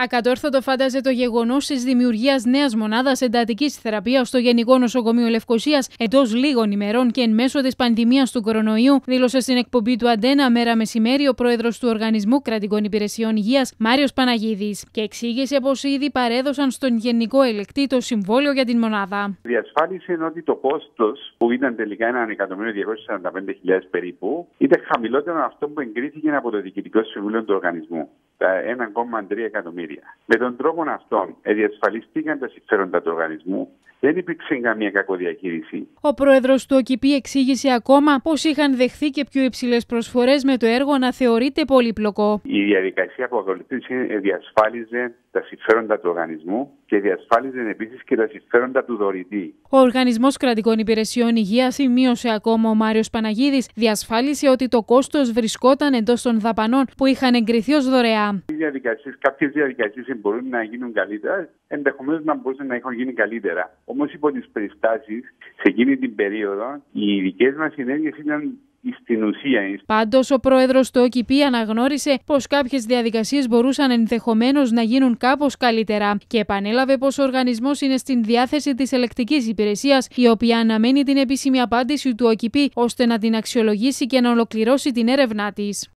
Ακατόρθωτο φάνταζε το γεγονός της δημιουργίας νέας μονάδας εντατικής θεραπείας στο Γενικό Νοσοκομείο Λευκοσίας εντός λίγων ημερών και εν μέσω της πανδημίας του κορονοϊού, δήλωσε στην εκπομπή του Αντένα μέρα μεσημέρι ο πρόεδρος του Οργανισμού Κρατικών Υπηρεσιών Υγείας, Μάριος Παναγίδης, και εξήγησε πως ήδη παρέδωσαν στον Γενικό Ελεκτή το συμβόλαιο για την μονάδα. Διασφάλισε ότι το κόστος, που ήταν τελικά 1.245.000 περίπου, ήταν χαμηλότερο από αυτό που εγκρίθηκε από το Διοικητικό Συμβούλιο του Οργανισμού τα 1,3 εκατομμύρια. Με τον τρόπο αυτόν διασφαλιστήκαν τα συμφέροντα του οργανισμού. Δεν υπήρξε καμία κακοδιαχείριση. Ο πρόεδρος του ΟΚΙΠΗ εξήγησε ακόμα πως είχαν δεχθεί και πιο υψηλές προσφορές με το έργο να θεωρείται πολύπλοκο. Η διαδικασία που ακολουθήσε διασφάλιζε τα συμφέροντα του οργανισμού και διασφάλιζε επίσης και τα συμφέροντα του δωρητή. Ο Οργανισμός Κρατικών Υπηρεσιών Υγείας, σημείωσε ακόμα ο Μάριος Παναγίδης, διασφάλισε ότι το κόστος βρισκόταν εντός των δαπανών που είχαν εγκριθεί ως δωρεά. Κάποιες διαδικασίες μπορούν να γίνουν καλύτερα, ενδεχομένως να μπορούσαν να έχουν γίνει καλύτερα. Όμως υπό τις περιστάσεις, σε εκείνη την περίοδο, οι δικέ μας ενέργειες ήταν στην ουσία. Πάντως, ο πρόεδρος του ΟΚΙΠΗ αναγνώρισε πως κάποιες διαδικασίες μπορούσαν ενδεχομένως να γίνουν κάπως καλύτερα και επανέλαβε πως ο οργανισμός είναι στην διάθεση της ελεκτικής υπηρεσίας, η οποία αναμένει την επίσημη απάντηση του ΟΚΙΠΗ ώστε να την αξιολογήσει και να ολοκληρώσει την έρευνά της.